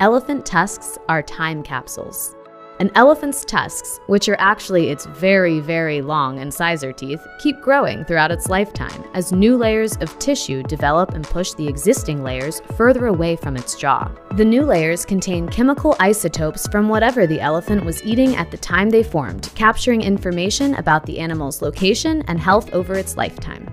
Elephant tusks are time capsules. An elephant's tusks, which are actually its very, very long incisor teeth, keep growing throughout its lifetime as new layers of tissue develop and push the existing layers further away from its jaw. The new layers contain chemical isotopes from whatever the elephant was eating at the time they formed, capturing information about the animal's location and health over its lifetime.